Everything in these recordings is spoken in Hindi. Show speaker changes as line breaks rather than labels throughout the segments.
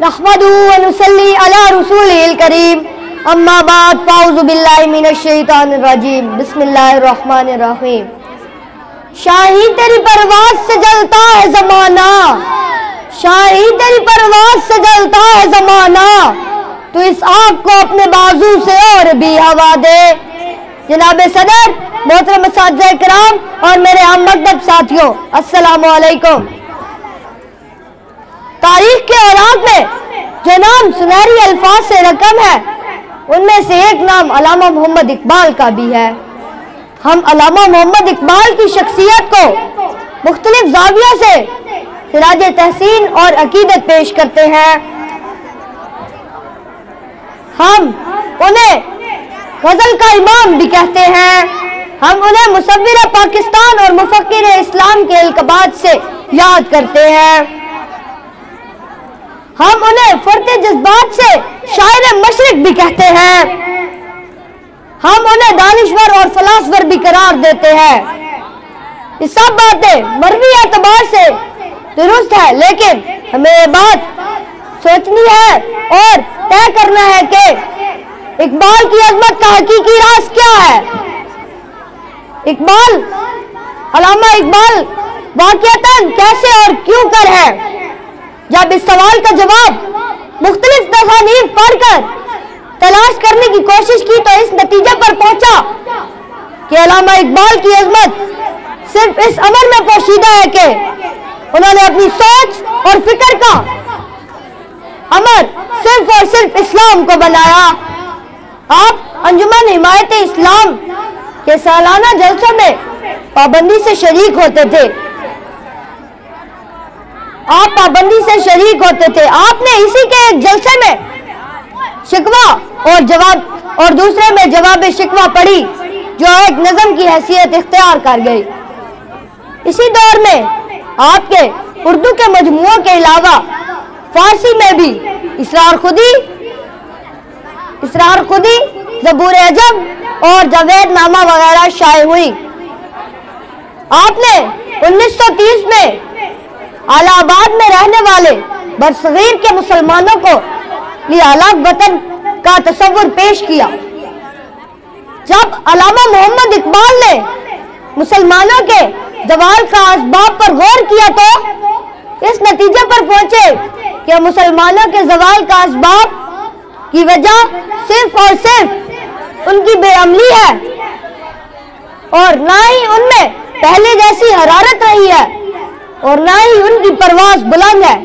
नहमदुसली अला रसूल करीम अम्मा बाद फ़ाउज़बिल्लामिनश्शैतानिर्रजीम बिस्मिल्लाहिर्रहमानिर्रहीम शाही तेरी परवाज से जलता है जमाना शाही तेरी परवाज से जलता है जमाना तो इस आग को अपने बाजू से और भी हवा दे जनाब सदर मोहतरम कराम और मेरे हम साथियों अस्सलाम वालेकुम तारीख के औराक में जो नाम सुनहरी अल्फाज से रकम है, उनमें से एक नाम अलामा मोहम्मद इकबाल का भी है। हम अलामा मोहम्मद इकबाल की शख्सियत को मुख्तलिफ़ जाविया से सिराज तहसीन और अकीदत पेश करते हैं। हम उन्हें गज़ल का इमाम भी कहते हैं। हम उन्हें मुसविर पाकिस्तान और मुफक्र इस्लाम के अलकबाद से याद करते हैं। हम उन्हें फरते जज्बात से शायर मशरक भी कहते हैं। हम उन्हें दानिश्वर और फलासवर भी करार देते हैं। ये सब बातें मरवी एतबार से दुरुस्त है, लेकिन हमें ये बात सोचनी है और तय करना है कि इकबाल की अजमत का हकीकी राज क्या है। इकबाल, अलामा इकबाल वाकता कैसे और क्यों कर है? जब इस सवाल का जवाब मुख्तलिफ़ तसानीफ पढ़कर तलाश करने की कोशिश की तो इस नतीजे पर पहुँचा कि अलामा इकबाल की अजमत सिर्फ़ इस अमर में पोशीदा है कि उन्होंने अपनी सोच और फ़िक्र का अमर सिर्फ़ और सिर्फ़ इस्लाम को बनाया। आप अंजुमन हिमायत इस्लाम के सालाना जलसों में पाबंदी से शरीक होते थे। आप पाबंदी से शरीक होते थे। आपने इसी के एक जलसे में शिकवा और जवाब और दूसरे में जवाब शिकवा पढ़ी, जो एक नज़म की हैसियत इख्तियार कर गई। इसी दौर में आपके उर्दू के मजमुओं के अलावा फारसी में भी इसरार खुदी इसरार खुदी, जबूर अजब और जवेद नामा वगैरह शाये हुई। आपने 1930 में अलाहाबाद में रहने वाले बरसगीर के मुसलमानों को अलग वतन का तस्वुर पेश किया। जब अलामा मोहम्मद इकबाल ने मुसलमानों के जवाल का असबाब पर गौर किया तो इस नतीजे पर पहुँचे कि मुसलमानों के जवाल का असबाब की वजह सिर्फ़ और सिर्फ़ उनकी बेअमली है और ना ही उनमें पहले जैसी हरारत रही है। और ना ही उनकी परवाज बुलंद है।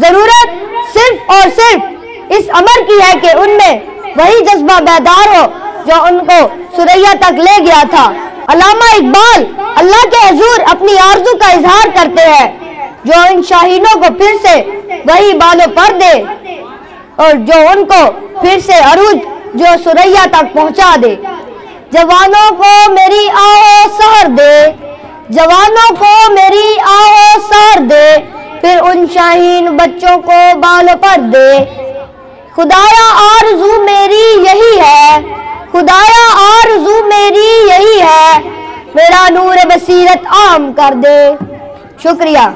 ज़रूरत सिर्फ़ और सिर्फ़ इस अमर की है कि उनमें वही जज्बा बेदार हो, जो उनको सुरैया तक ले गया था। अलामा इकबाल अल्लाह के हजूर अपनी आरज़ू का इजहार करते हैं, जो इन शाहीनों को फिर से वही बालों पर दे और जो उनको फिर से अरूज, जो सुरैया तक पहुँचा दे। जवानों को मेरी आओ सहर दे। जवानों को मेरी आओ सार दे, फिर उन शाहीन बच्चों को बाल पर दे। खुदाया आरज़ू मेरी यही है, खुदाया आरज़ू मेरी यही है, मेरा नूर बसीरत आम कर दे। शुक्रिया।